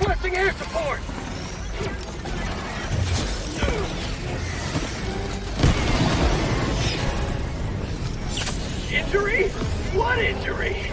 Requesting air support! Injury? What injury?